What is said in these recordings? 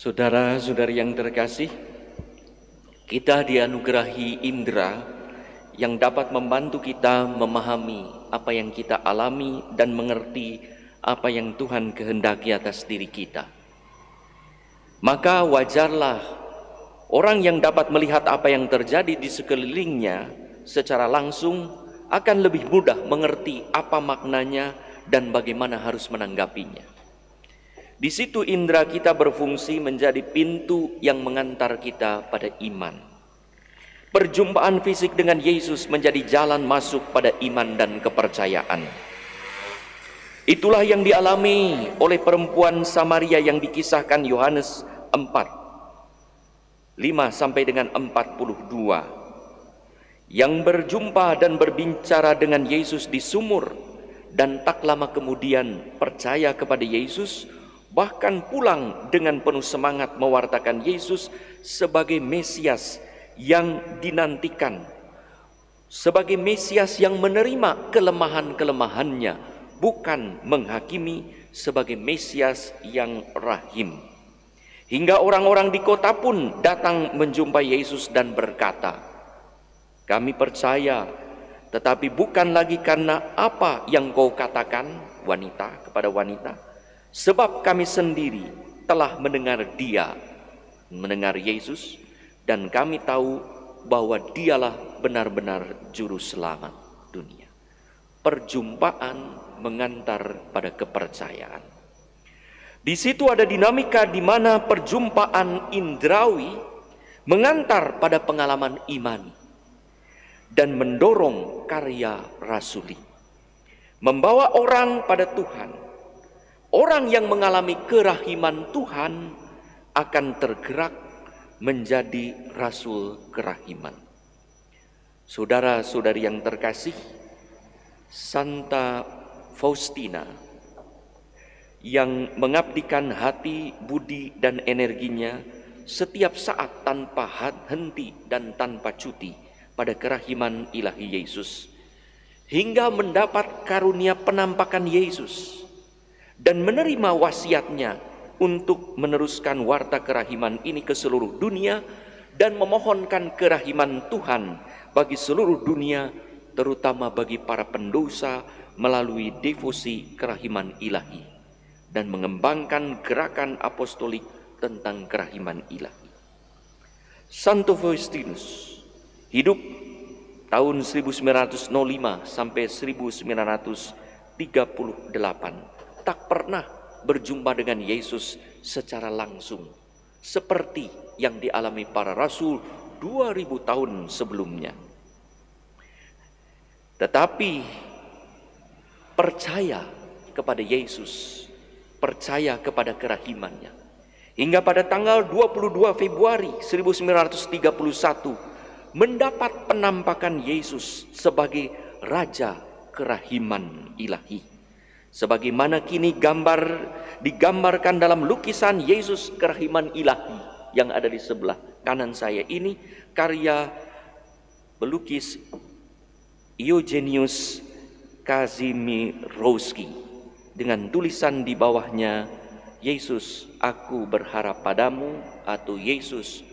Saudara-saudari yang terkasih, kita dianugerahi indera yang dapat membantu kita memahami apa yang kita alami dan mengerti apa yang Tuhan kehendaki atas diri kita. Maka wajarlah orang yang dapat melihat apa yang terjadi di sekelilingnya secara langsung akan lebih mudah mengerti apa maknanya dan bagaimana harus menanggapinya. Di situ indera kita berfungsi menjadi pintu yang mengantar kita pada iman. Perjumpaan fisik dengan Yesus menjadi jalan masuk pada iman dan kepercayaan. Itulah yang dialami oleh perempuan Samaria yang dikisahkan Yohanes 4 5 sampai dengan 42 yang berjumpa dan berbicara dengan Yesus di sumur dan tak lama kemudian percaya kepada Yesus bahkan pulang dengan penuh semangat mewartakan Yesus sebagai Mesias yang dinantikan sebagai Mesias yang menerima kelemahan-kelemahannya bukan menghakimi sebagai Mesias yang rahim. Hingga orang-orang di kota pun datang menjumpai Yesus dan berkata, "Kami percaya, tetapi bukan lagi karena apa yang kau katakan, wanita kepada wanita, sebab kami sendiri telah mendengar Dia, mendengar Yesus, dan kami tahu bahwa Dialah benar-benar juru selamat dunia." Perjumpaan mengantar pada kepercayaan. Di situ ada dinamika di mana perjumpaan indrawi mengantar pada pengalaman imani dan mendorong karya rasuli. Membawa orang pada Tuhan. Orang yang mengalami kerahiman Tuhan akan tergerak menjadi rasul kerahiman. Saudara-saudari yang terkasih, Santa Faustina yang mengabdikan hati, budi, dan energinya setiap saat tanpa henti dan tanpa cuti pada kerahiman ilahi Yesus hingga mendapat karunia penampakan Yesus dan menerima wasiatnya untuk meneruskan warta kerahiman ini ke seluruh dunia dan memohonkan kerahiman Tuhan bagi seluruh dunia terutama bagi para pendosa melalui devosi kerahiman ilahi dan mengembangkan gerakan apostolik tentang kerahiman ilahi. Santo Faustinus hidup tahun 1905 sampai 1938 tak pernah berjumpa dengan Yesus secara langsung seperti yang dialami para rasul 2000 tahun sebelumnya. Tetapi percaya kepada Yesus, percaya kepada kerahimannya. Hingga pada tanggal 22 Februari 1931 mendapat penampakan Yesus sebagai Raja Kerahiman Ilahi. Sebagaimana kini gambar digambarkan dalam lukisan Yesus Kerahiman Ilahi yang ada di sebelah kanan saya ini karya pelukis Eugenius Kazimierowski dengan tulisan di bawahnya Yesus aku berharap padamu atau Yesus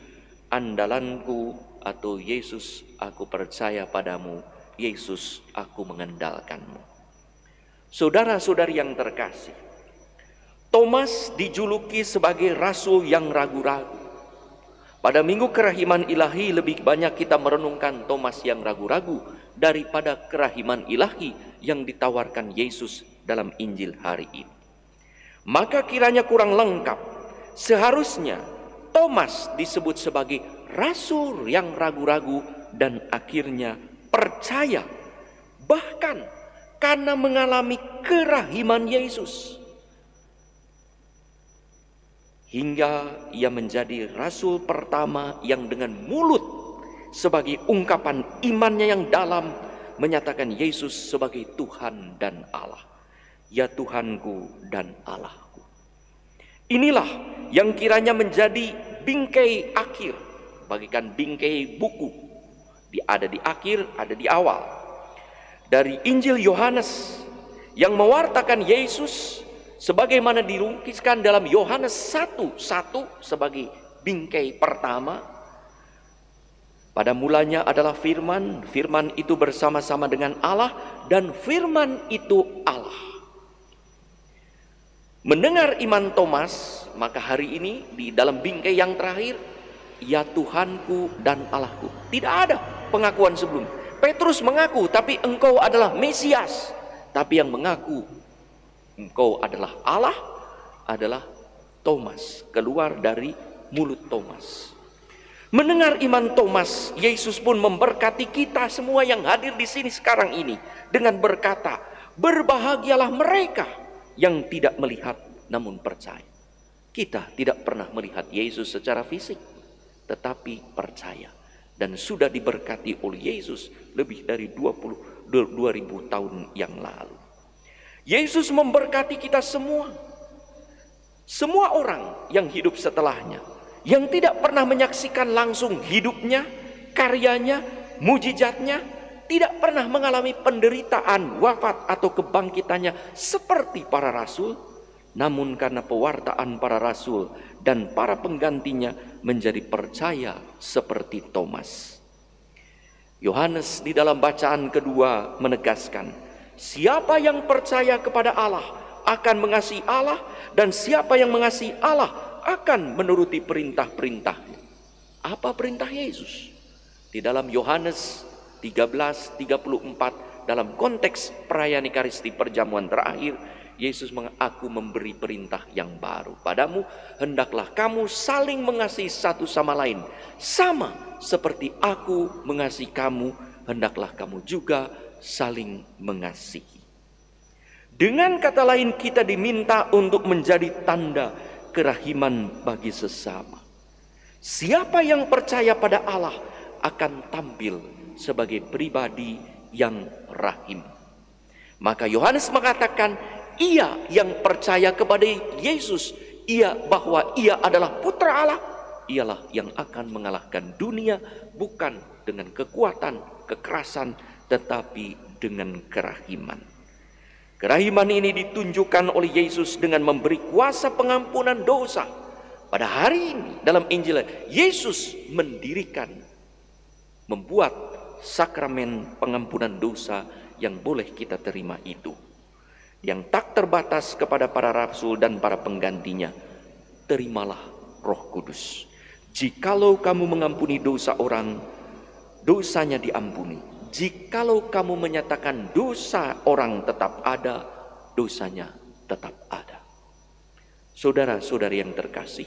andalanku atau Yesus aku percaya padamu Yesus aku mengandalkanmu Saudara-saudari yang terkasih Thomas dijuluki sebagai rasul yang ragu-ragu pada minggu kerahiman ilahi lebih banyak kita merenungkan Thomas yang ragu-ragu daripada kerahiman ilahi yang ditawarkan Yesus dalam Injil hari ini. Maka kiranya kurang lengkap. Seharusnya Thomas disebut sebagai rasul yang ragu-ragu dan akhirnya percaya. Bahkan karena mengalami kerahiman Yesus. Hingga ia menjadi rasul pertama yang dengan mulut sebagai ungkapan imannya yang dalam menyatakan Yesus sebagai Tuhan dan Allah. Ya Tuhanku dan Allahku. Inilah yang kiranya menjadi bingkai akhir. Bagikan bingkai buku. Ada di akhir, ada di awal. Dari Injil Yohanes yang mewartakan Yesus sebagaimana dilukiskan dalam Yohanes 1 1 sebagai bingkai pertama. Pada mulanya adalah firman firman itu bersama-sama dengan Allah dan firman itu Allah. Mendengar iman Thomas maka hari ini di dalam bingkai yang terakhir ya Tuhanku dan Allahku. Tidak ada pengakuan sebelum Petrus mengaku tapi engkau adalah Mesias tapi yang mengaku engkau adalah Allah adalah Thomas keluar dari mulut Thomas. Mendengar iman Thomas, Yesus pun memberkati kita semua yang hadir di sini sekarang ini dengan berkata, "Berbahagialah mereka yang tidak melihat namun percaya." Kita tidak pernah melihat Yesus secara fisik, tetapi percaya dan sudah diberkati oleh Yesus lebih dari 20 2000 tahun yang lalu. Yesus memberkati kita semua. Semua orang yang hidup setelahnya, yang tidak pernah menyaksikan langsung hidupnya, karyanya, mujizatnya, tidak pernah mengalami penderitaan, wafat atau kebangkitannya seperti para rasul, namun karena pewartaan para rasul dan para penggantinya menjadi percaya seperti Thomas. Yohanes di dalam bacaan kedua menegaskan, Siapa yang percaya kepada Allah akan mengasihi Allah dan siapa yang mengasihi Allah akan menuruti perintah-perintahnya. Apa perintah Yesus? Di dalam Yohanes 13:34 dalam konteks perayaan Ekaristi perjamuan terakhir, Yesus mengaku memberi perintah yang baru. Padamu hendaklah kamu saling mengasihi satu sama lain, sama seperti aku mengasihi kamu, hendaklah kamu juga saling mengasihi. Dengan kata lain kita diminta untuk menjadi tanda kerahiman bagi sesama. Siapa yang percaya pada Allah akan tampil sebagai pribadi yang rahim. Maka Yohanes mengatakan, ia yang percaya kepada Yesus, ia bahwa ia adalah putra Allah, ialah yang akan mengalahkan dunia bukan dengan kekuatan, kekerasan, tetapi dengan kerahiman. Kerahiman ini ditunjukkan oleh Yesus dengan memberi kuasa pengampunan dosa. Pada hari ini dalam Injil Yesus mendirikan membuat sakramen pengampunan dosa yang boleh kita terima itu. Yang tak terbatas kepada para rasul dan para penggantinya. Terimalah Roh Kudus. Jikalau kamu mengampuni dosa orang, dosanya diampuni Jikalau kamu menyatakan dosa orang tetap ada, dosanya tetap ada. Saudara-saudari yang terkasih,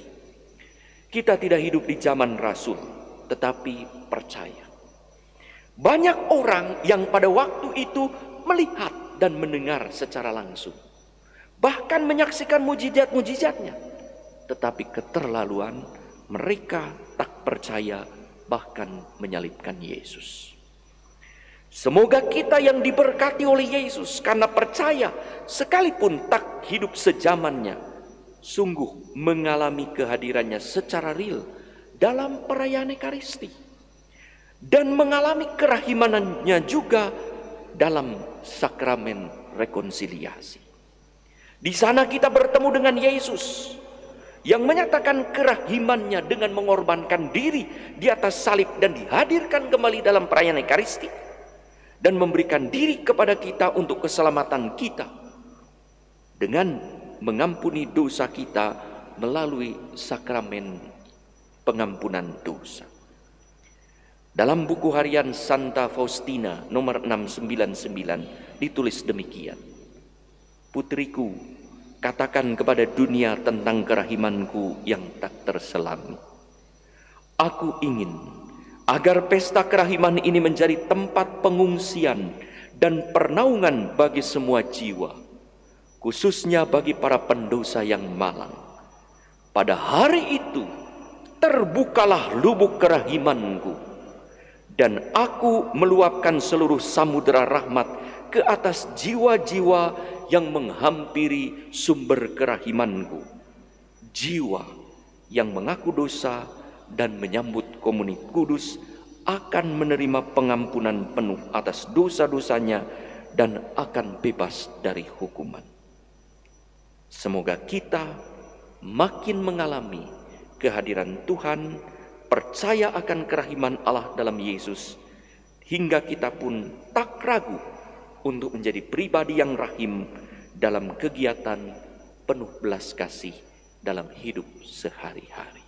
kita tidak hidup di zaman rasul, tetapi percaya. Banyak orang yang pada waktu itu melihat dan mendengar secara langsung. Bahkan menyaksikan mujizat-mujizatnya. Tetapi keterlaluan mereka tak percaya bahkan menyalibkan Yesus. Semoga kita yang diberkati oleh Yesus karena percaya sekalipun tak hidup sejamannya sungguh mengalami kehadirannya secara real dalam perayaan Ekaristi dan mengalami kerahimanannya juga dalam sakramen rekonsiliasi. Di sana kita bertemu dengan Yesus yang menyatakan kerahimannya dengan mengorbankan diri di atas salib dan dihadirkan kembali dalam perayaan Ekaristi dan memberikan diri kepada kita untuk keselamatan kita dengan mengampuni dosa kita melalui sakramen pengampunan dosa. Dalam buku harian Santa Faustina nomor 699 ditulis demikian. Putriku, katakan kepada dunia tentang kerahimanku yang tak terselami. Aku ingin agar pesta kerahiman ini menjadi tempat pengungsian dan pernaungan bagi semua jiwa, khususnya bagi para pendosa yang malang. Pada hari itu terbukalah lubuk kerahimanku, dan aku meluapkan seluruh samudera rahmat ke atas jiwa-jiwa yang menghampiri sumber kerahimanku. Jiwa yang mengaku dosa dan menyambut komuni kudus akan menerima pengampunan penuh atas dosa-dosanya dan akan bebas dari hukuman. Semoga kita makin mengalami kehadiran Tuhan, percaya akan kerahiman Allah dalam Yesus, hingga kita pun tak ragu untuk menjadi pribadi yang rahim dalam kegiatan penuh belas kasih dalam hidup sehari-hari.